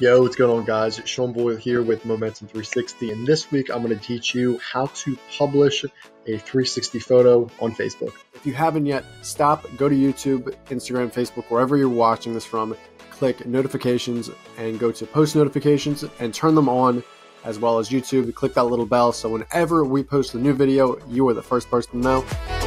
Yo, what's going on guys? It's Sean Boyle here with Momentum 360 and this week I'm going to teach you how to publish a 360 photo on Facebook. If you haven't yet, stop, go to YouTube, Instagram, Facebook, wherever you're watching this from, click notifications and go to post notifications and turn them on as well as YouTube. Click that little bell so whenever we post a new video, you are the first person to know.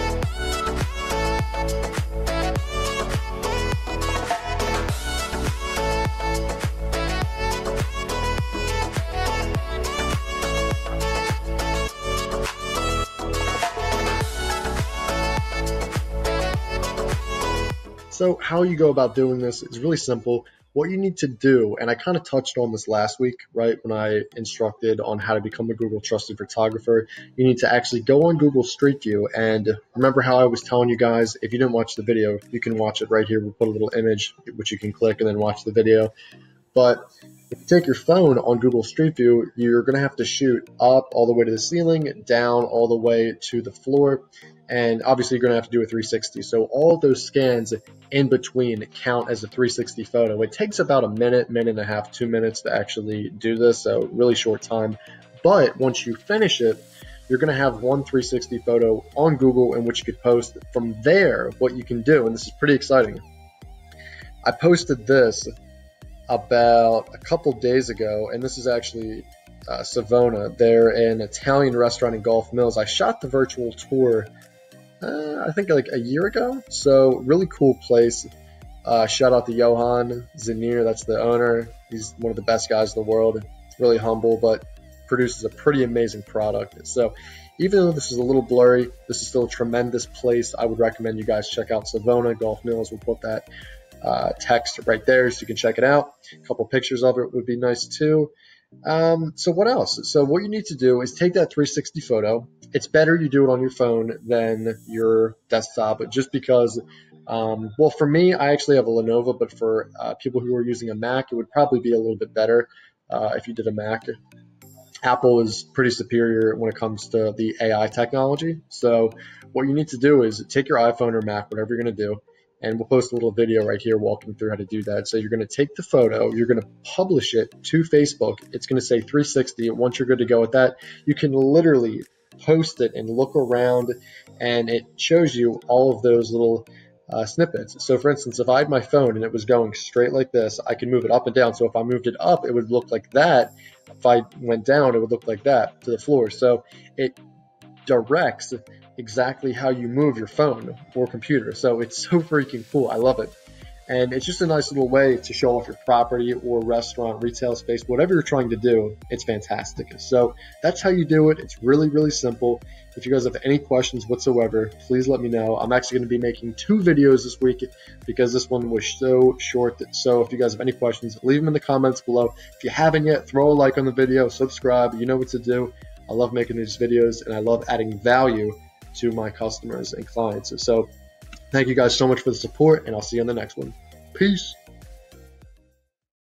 So how you go about doing this is really simple. What you need to do, and I kind of touched on this last week, right, when I instructed on how to become a Google Trusted Photographer, you need to actually go on Google Street View and remember how I was telling you guys, if you didn't watch the video, you can watch it right here. We'll put a little image, which you can click and then watch the video. But if you take your phone on Google Street View, you're going to have to shoot up all the way to the ceiling, down all the way to the floor, and obviously you're going to have to do a 360. So all those scans in between count as a 360 photo. It takes about a minute, minute and a half, two minutes to actually do this, so really short time. But once you finish it, you're going to have one 360 photo on Google in which you could post. From there, what you can do, and this is pretty exciting. I posted this about a couple days ago, and this is actually uh, Savona. They're an Italian restaurant in Gulph Mills. I shot the virtual tour, uh, I think like a year ago. So really cool place. Uh, shout out to Johan Zanier, that's the owner. He's one of the best guys in the world. Really humble, but produces a pretty amazing product. So even though this is a little blurry, this is still a tremendous place. I would recommend you guys check out Savona Gulph Mills. We'll put that uh, text right there so you can check it out. A couple pictures of it would be nice too. Um, so what else? So what you need to do is take that 360 photo. It's better you do it on your phone than your desktop, but just because. Um, well, for me, I actually have a Lenovo, but for uh, people who are using a Mac, it would probably be a little bit better uh, if you did a Mac. Apple is pretty superior when it comes to the AI technology. So what you need to do is take your iPhone or Mac, whatever you're going to do, and we'll post a little video right here walking through how to do that. So you're going to take the photo, you're going to publish it to Facebook. It's going to say 360. Once you're good to go with that, you can literally post it and look around and it shows you all of those little uh, snippets. So for instance, if I had my phone and it was going straight like this, I can move it up and down. So if I moved it up, it would look like that. If I went down, it would look like that to the floor. So it directs exactly how you move your phone or computer. So it's so freaking cool. I love it. And it's just a nice little way to show off your property or restaurant, retail space, whatever you're trying to do. It's fantastic. So that's how you do it. It's really, really simple. If you guys have any questions whatsoever, please let me know. I'm actually going to be making two videos this week because this one was so short. So if you guys have any questions, leave them in the comments below. If you haven't yet, throw a like on the video, subscribe. You know what to do. I love making these videos and I love adding value to my customers and clients. So thank you guys so much for the support and I'll see you on the next one. Peace.